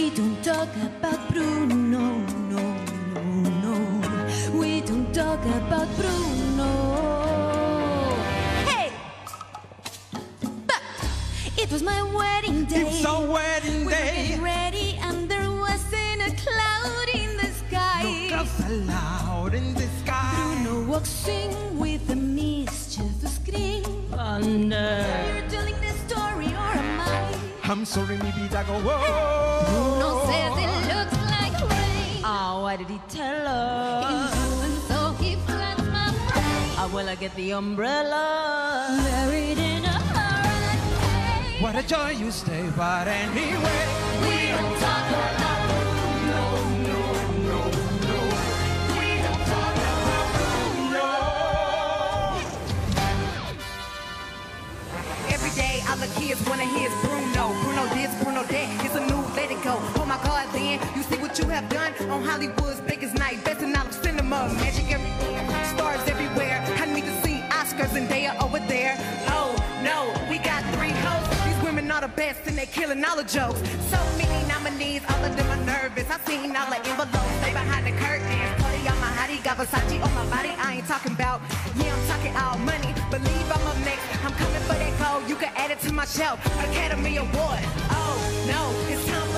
We don't talk about Bruno, no, no, no. We don't talk about Bruno. Hey! But it was my wedding day. It's our wedding We were day. getting ready and there wasn't a cloud in the sky. No clouds allowed in the sky. Bruno walks in with a mischievous grin. Thunder. I'm sorry, maybe that go. Whoa. Bruno says it looks like rain. Ah, oh, why did he tell In us? doing so, he floods my brain. Oh, ah, well, I get the umbrella. Buried in a hurricane. What a joy you stay, but anyway. We don't talk about Bruno, no, no, no. We don't talk about Bruno. Every day, all the kids wanna hear is Bruno. Bruno this, Bruno that. It's a new, let it go. Oh my God, then you see what you have done on Hollywood's biggest night, best in all of cinema. Magic everywhere, stars everywhere. I need to see Oscars and they are over there. Oh no, we got three hosts. These women are the best and they killing all the jokes. So many nominees, all of them are nervous. I seen all the envelopes, they behind the curtains. Party on my hottie, got Versace on my body. I ain't talking about, yeah, I'm talking all money. It to my shelf. Academy Award. Oh no, it's time